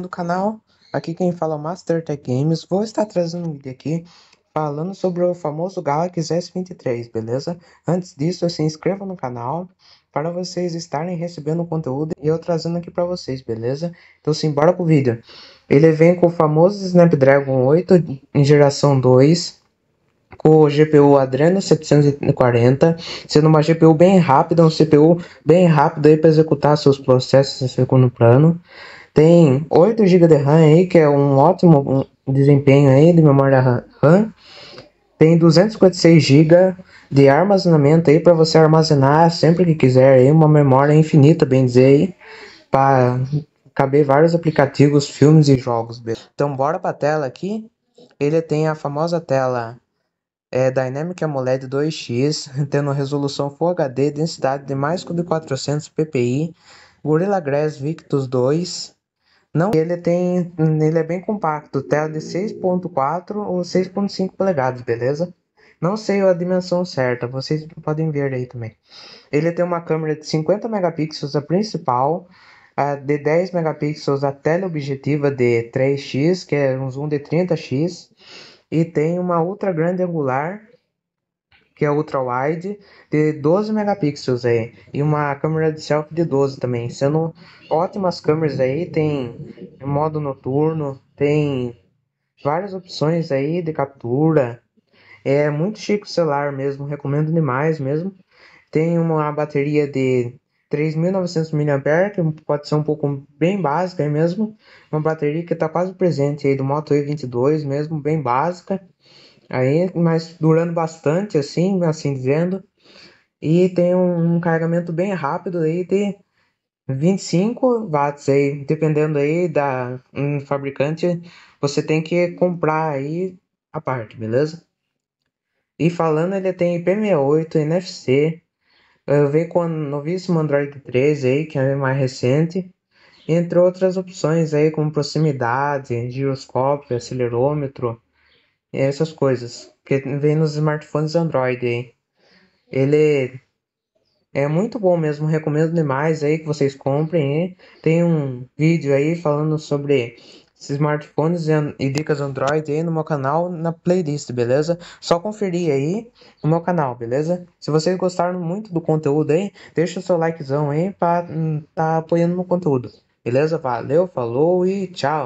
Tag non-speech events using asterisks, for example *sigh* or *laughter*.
do canal, aqui quem fala é o Master Tech Games, vou estar trazendo um vídeo aqui falando sobre o famoso Galaxy S23, beleza? Antes disso, se inscreva no canal para vocês estarem recebendo conteúdo e eu trazendo aqui para vocês, beleza? Então simbora pro vídeo. Ele vem com o famoso Snapdragon 8 em geração 2, com o GPU Adreno 740, sendo uma GPU bem rápida, um CPU bem rápido aí para executar seus processos em segundo plano. Tem 8 GB de RAM aí, que é um ótimo desempenho aí de memória RAM. Tem 256 GB de armazenamento aí para você armazenar sempre que quiser aí, uma memória infinita, bem dizer aí, para caber vários aplicativos, filmes e jogos. Então bora para a tela aqui. Ele tem a famosa tela é, Dynamic AMOLED 2X, *laughs* tendo resolução Full HD, densidade de mais de 400 ppi, Gorilla Glass Victus 2, não, ele tem, ele é bem compacto, tela de 6.4 ou 6.5 polegadas, beleza? Não sei a dimensão certa, vocês podem ver aí também. Ele tem uma câmera de 50 megapixels a principal, a de 10 megapixels a teleobjetiva de 3x, que é um zoom de 30x, e tem uma ultra grande angular que é ultra wide de 12 megapixels aí e uma câmera de selfie de 12 também, sendo ótimas câmeras aí, tem modo noturno, tem várias opções aí de captura. É muito chique o celular mesmo, recomendo demais mesmo. Tem uma bateria de 3.900 mAh, que pode ser um pouco bem básica aí mesmo. Uma bateria que está quase presente aí do Moto E22 mesmo, bem básica aí, mas durando bastante, assim, assim dizendo. E tem um, um carregamento bem rápido aí de 25 watts aí, dependendo aí da um fabricante, você tem que comprar aí a parte, beleza? E falando, ele tem IP68, NFC, vem com o novíssimo Android 13 aí, que é mais recente, entre outras opções aí como proximidade, giroscópio, acelerômetro, essas coisas que vem nos smartphones Android aí. Ele é muito bom mesmo, recomendo demais aí que vocês comprem. Hein? Tem um vídeo aí falando sobre smartphones e dicas Android aí no meu canal, na playlist, beleza? Só conferir aí no meu canal, beleza? Se vocês gostaram muito do conteúdo aí, deixa o seu likezão aí para hum, tá apoiando meu conteúdo. Beleza? Valeu, falou e tchau!